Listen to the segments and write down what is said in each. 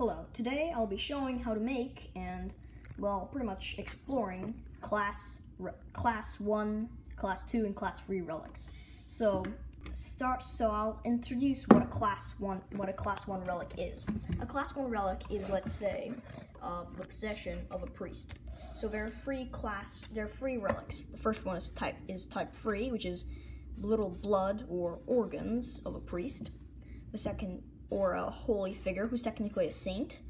Hello, today I'll be showing how to make and, well, pretty much exploring class class 1, class 2, and class 3 relics. So, start so I'll introduce what a class 1 what a class 1 relic is. A class 1 relic is let's say uh, the possession of a priest. So there are three class there are three relics. The first one is type is type 3, which is little blood or organs of a priest. The second or a holy figure who's technically a saint.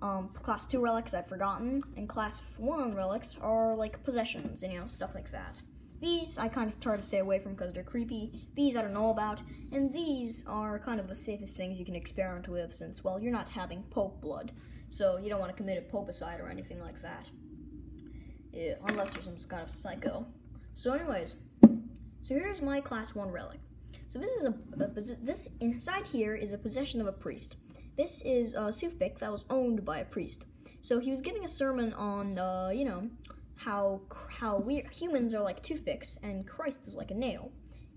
Um, class 2 relics I've forgotten, and class 1 relics are like possessions and you know, stuff like that. These I kind of try to stay away from because they're creepy. These I don't know about, and these are kind of the safest things you can experiment with since, well, you're not having pope blood, so you don't want to commit a popicide or anything like that. Yeah, unless you're some kind of psycho. So anyways, so here's my class 1 relic. So this is a, a, this inside here is a possession of a priest. This is a toothpick that was owned by a priest. So he was giving a sermon on, uh, you know, how how we humans are like toothpicks and Christ is like a nail.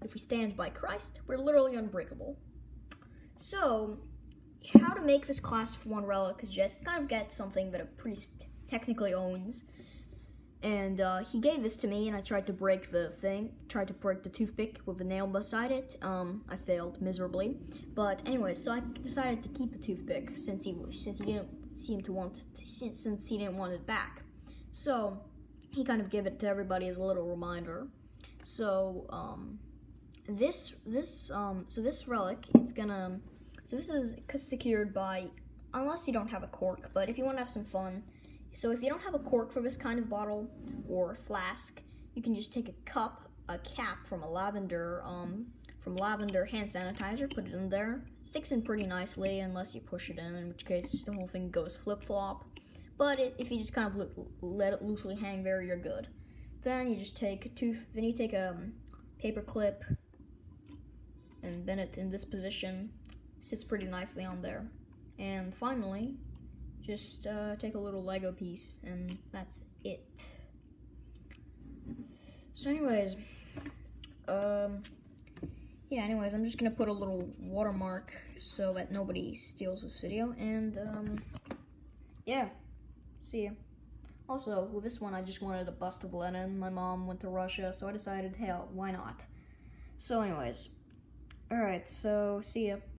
If we stand by Christ, we're literally unbreakable. So, how to make this class one relic is just kind of get something that a priest technically owns and uh, he gave this to me, and I tried to break the thing, tried to break the toothpick with a nail beside it. Um, I failed miserably. But anyway, so I decided to keep the toothpick since he since he didn't seem to want to, since he didn't want it back. So he kind of gave it to everybody as a little reminder. So um, this this um, so this relic, it's gonna so this is secured by unless you don't have a cork, but if you want to have some fun so if you don't have a cork for this kind of bottle or flask, you can just take a cup, a cap from a lavender, um, from lavender hand sanitizer, put it in there. Sticks in pretty nicely unless you push it in, in which case the whole thing goes flip-flop. But it, if you just kind of let it loosely hang there, you're good. Then you just take a tooth, then you take a um, paper clip and bend it in this position. Sits pretty nicely on there. And finally, just uh, take a little Lego piece, and that's it. So anyways, um, yeah, anyways, I'm just gonna put a little watermark so that nobody steals this video, and, um, yeah, see ya. Also, with this one, I just wanted a bust of Lenin. My mom went to Russia, so I decided, hell, why not? So anyways, alright, so see ya.